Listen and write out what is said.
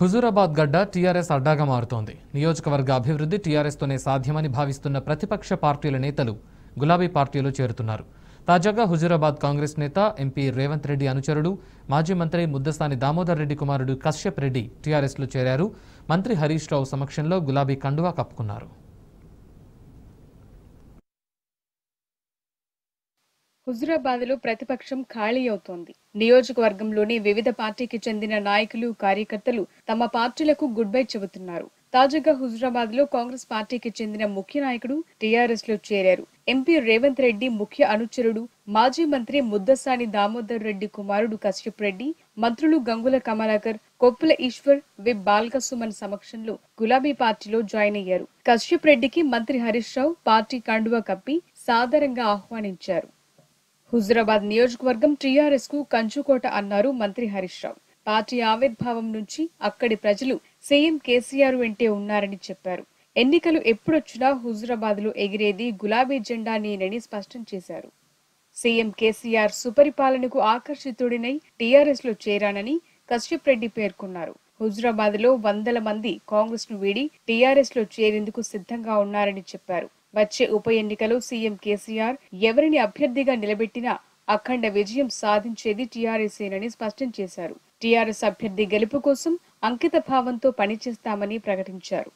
హుజూరాబాద్ గడ్డ టీఆర్ఎస్ అడ్డాగా మారుతోంది. నియోజకవర్గ అభివృద్ధి టీఆర్ఎస్తోనే సాధ్యమని భావిస్తున్న ప్రతిపక్ష పార్టీల నేతలు గులాబీ పార్టీలో చేరుతున్నారు. తాజాగా హుజూరాబాద్ కాంగ్రెస్ నేత ఎంపీ రేవంత్ రెడ్డి అనుచరుడు మాజీ మంత్రి ముద్దసాని దామోదర్ రెడ్డి కుమారుడు కశ్యప్ రెడ్డి టీఆర్ఎస్లో చేరారు. మంత్రి హరీష్ రావు సమక్షంలో గులాబీ కండువా కప్పుకున్నారు. హుజురాబాద్లో ప్రతిపక్షం ఖాళీ అవుతోంది. నియోజకవర్గంలోని వివిధ పార్టీకి చెందిన నాయకులు కార్యకర్తలు తమ పార్టీలకు గుడ్ బై చెబుతున్నారు. తాజాగా హుజురాబాద్లో కాంగ్రెస్ పార్టీకి చెందిన ముఖ్య నాయకుడు టీఆర్ఎస్లో చేరారు. ఎంపీ రేవంత్ రెడ్డి ముఖ్య అనుచరుడు మాజీ మంత్రి ముద్దసాని దామోదర్ రెడ్డి కుమారుడు కశ్యప్ రెడ్డి మంత్రులు గంగుల కమలాకర్ కొప్పుల ఈశ్వర్ వి. బాల్కసుమన్ సమక్షంలో గులాబీ పార్టీలో జాయిన్ అయ్యారు. కశ్యప్ రెడ్డికి మంత్రి హరీష్ రావు పార్టీ కండువా కప్పి సాదరంగా ఆహ్వానించారు. హుజురాబాద్ నియోజకవర్గం టీఆర్ఎస్కు కంచుకోట అన్నారు మంత్రి హరీష్ రావు పార్టీ ఆవిర్భావం నుంచి అక్కడి ప్రజలు సీఎం కేసీఆర్ వెంటే ఉన్నారని చెప్పారు. ఎన్నికలు ఎప్పుడొచ్చినా హుజురాబాద్లో ఎగిరేది గులాబీ జెండా నేనని స్పష్టం చేశారు. సీఎం కేసీఆర్ సుపరిపాలనకు ఆకర్షితుడినై టీఆర్ఎస్లో చేరానని కశ్యప్ రెడ్డి పేర్కొన్నారు. హుజురాబాద్లో వందల మంది కాంగ్రెస్ను వీడి టీఆర్ఎస్లో చేరేందుకు సిద్ధంగా ఉన్నారని చెప్పారు. వచ్చే ఉప ఎన్నికలో సీఎం కేసీఆర్ ఎవరిని అభ్యర్థిగా నిలబెట్టినా అఖండ విజయం సాధించేది టీఆర్ఎస్ఏనని స్పష్టం చేశారు. టీఆర్ఎస్ అభ్యర్థి గెలుపు కోసం అంకిత భావంతో పనిచేస్తామని ప్రకటించారు.